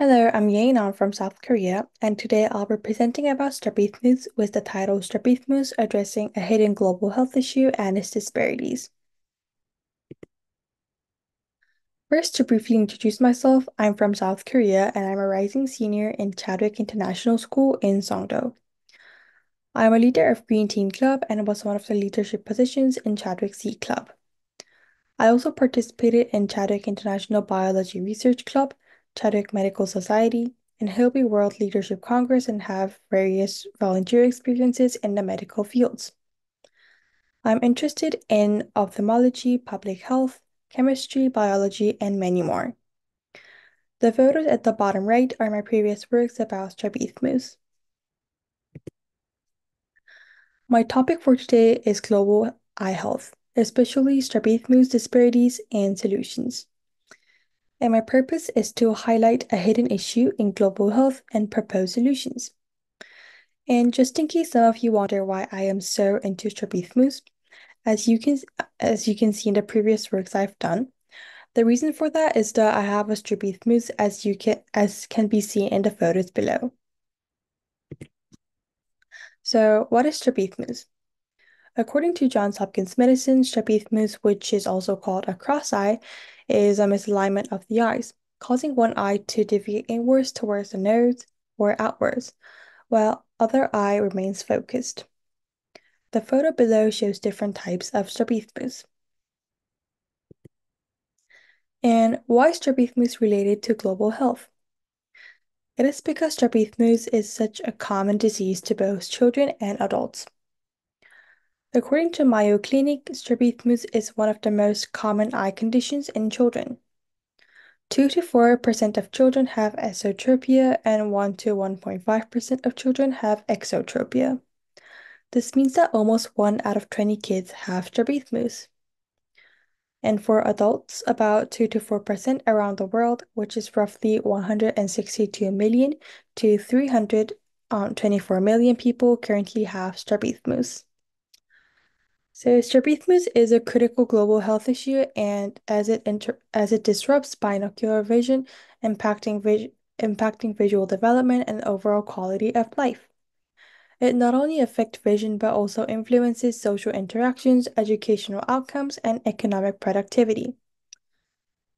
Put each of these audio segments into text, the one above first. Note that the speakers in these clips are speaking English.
Hello, I'm Yein from South Korea, and today I'll be presenting about strabismus with the title Strabismus Addressing a Hidden Global Health Issue and Its Disparities. First, to briefly introduce myself, I'm from South Korea and I'm a rising senior in Chadwick International School in Songdo. I'm a leader of Green Team Club and was one of the leadership positions in Chadwick Sea Club. I also participated in Chadwick International Biology Research Club, Chadwick Medical Society, and HOBY World Leadership Congress and have various volunteer experiences in the medical fields. I'm interested in ophthalmology, public health, chemistry, biology, and many more. The photos at the bottom right are my previous works about strabismus. My topic for today is global eye health, especially strabismus disparities and solutions. And my purpose is to highlight a hidden issue in global health and propose solutions. And just in case some of you wonder why I am so into strabismus, as you can as you can see in the previous works I've done, the reason for that is that I have a strabismus as you can as can be seen in the photos below. So, what is strabismus? According to Johns Hopkins Medicine, strabismus, which is also called a cross eye, is a misalignment of the eyes, causing one eye to deviate inwards towards the nose or outwards, while other eye remains focused. The photo below shows different types of strabismus. And why is strabismus related to global health? It is because strabismus is such a common disease to both children and adults. According to Mayo Clinic, strabismus is one of the most common eye conditions in children. 2 to 4% of children have esotropia and 1 to 1.5% of children have exotropia. This means that almost 1 out of 20 kids have strabismus and for adults, about 2 to 4% around the world, which is roughly 162 million to 324 million people currently have strabismus. So strabismus is a critical global health issue and as it inter- as it disrupts binocular vision, impacting vis impacting visual development and overall quality of life. It not only affects vision but also influences social interactions, educational outcomes, and economic productivity.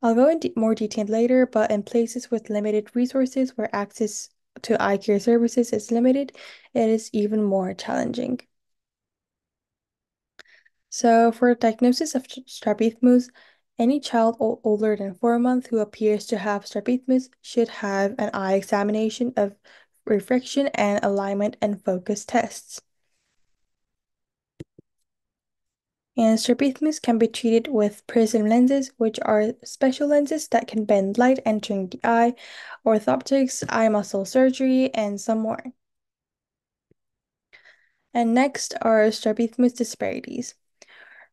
I'll go into more detail later, but in places with limited resources where access to eye care services is limited, it is even more challenging. So, for diagnosis of strabismus, any child older than four months who appears to have strabismus should have an eye examination of refraction and alignment and focus tests. And strabismus can be treated with prism lenses, which are special lenses that can bend light entering the eye, orthoptics, eye muscle surgery, and some more. And next are strabismus disparities.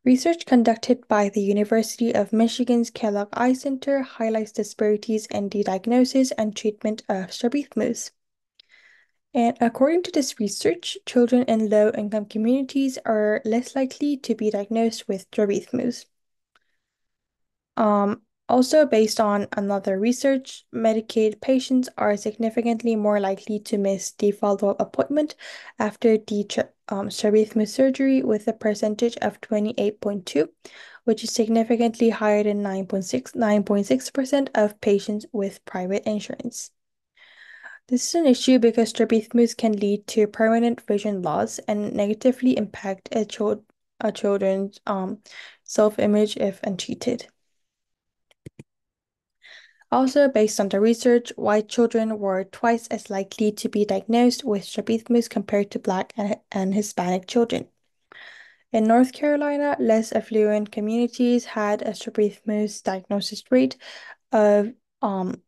Research conducted by the University of Michigan's Kellogg Eye Center highlights disparities in the diagnosis and treatment of strabismus. And according to this research, children in low-income communities are less likely to be diagnosed with strabismus. Um, also, based on another research, Medicaid patients are significantly more likely to miss the follow-up appointment after the um, strabismus surgery with a percentage of 28.2, which is significantly higher than 9.6 9.6% of patients with private insurance. This is an issue because strabismus can lead to permanent vision loss and negatively impact a, child, a children's um, self-image if untreated. Also, based on the research, white children were twice as likely to be diagnosed with strabismus compared to Black and, and Hispanic children. In North Carolina, less affluent communities had a strabismus diagnosis rate of um,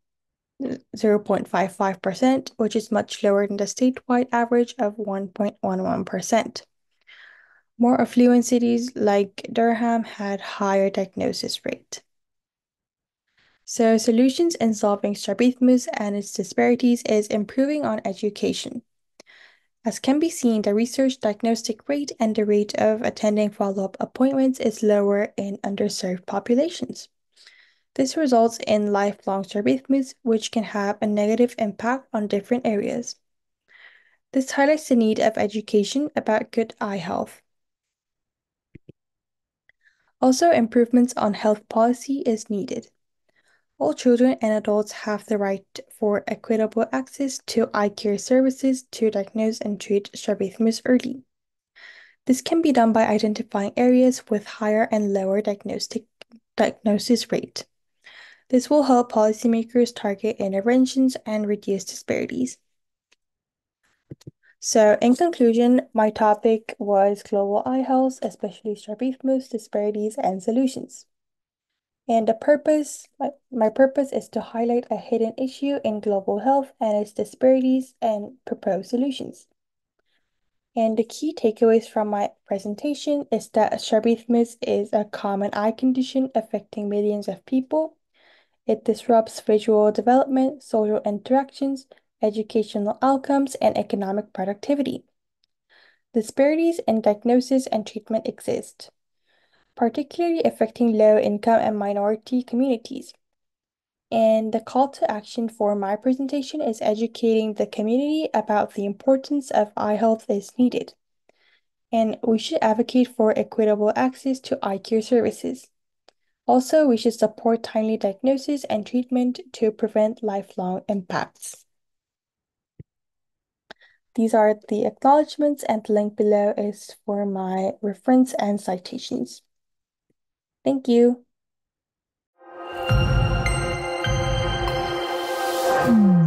0.55%, which is much lower than the statewide average of 1.11%. More affluent cities like Durham had higher diagnosis rate. So solutions in solving strabismus and its disparities is improving on education. As can be seen, the research diagnostic rate and the rate of attending follow-up appointments is lower in underserved populations. This results in lifelong strabismus, which can have a negative impact on different areas. This highlights the need of education about good eye health. Also, improvements on health policy is needed. All children and adults have the right for equitable access to eye care services to diagnose and treat strabismus early. This can be done by identifying areas with higher and lower diagnostic diagnosis rate. This will help policymakers target interventions and reduce disparities. So, in conclusion, my topic was global eye health, especially strabismus, disparities, and solutions. And the purpose, my, purpose is to highlight a hidden issue in global health and its disparities and propose solutions. And the key takeaways from my presentation is that strabismus is a common eye condition affecting millions of people. It disrupts visual development, social interactions, educational outcomes, and economic productivity. Disparities in diagnosis and treatment exist particularly affecting low income and minority communities. And the call to action for my presentation is educating the community about the importance of eye health is needed. And we should advocate for equitable access to eye care services. Also, we should support timely diagnosis and treatment to prevent lifelong impacts. These are the acknowledgements and the link below is for my reference and citations. Thank you. Hmm.